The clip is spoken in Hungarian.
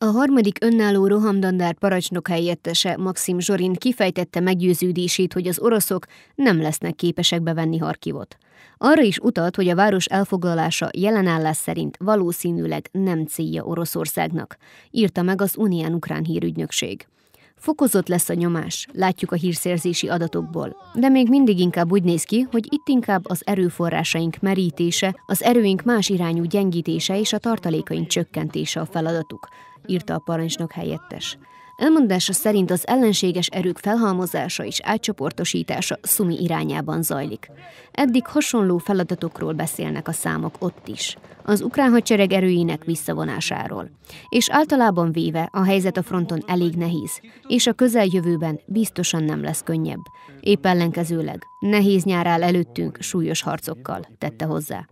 A harmadik önálló rohamdandár parancsnok helyettese Maxim Zsorin kifejtette meggyőződését, hogy az oroszok nem lesznek képesek bevenni Harkivot. Arra is utalt, hogy a város elfoglalása jelenállás szerint valószínűleg nem célja Oroszországnak, írta meg az Unián Ukrán hírügynökség. Fokozott lesz a nyomás, látjuk a hírszerzési adatokból, de még mindig inkább úgy néz ki, hogy itt inkább az erőforrásaink merítése, az erőink más irányú gyengítése és a tartalékaink csökkentése a feladatuk, írta a parancsnok helyettes. Elmondása szerint az ellenséges erők felhalmozása és átcsoportosítása Szumi irányában zajlik. Eddig hasonló feladatokról beszélnek a számok ott is, az ukrán hadsereg erőinek visszavonásáról. És általában véve a helyzet a fronton elég nehéz, és a közeljövőben biztosan nem lesz könnyebb. Épp ellenkezőleg, nehéz nyár áll előttünk súlyos harcokkal, tette hozzá.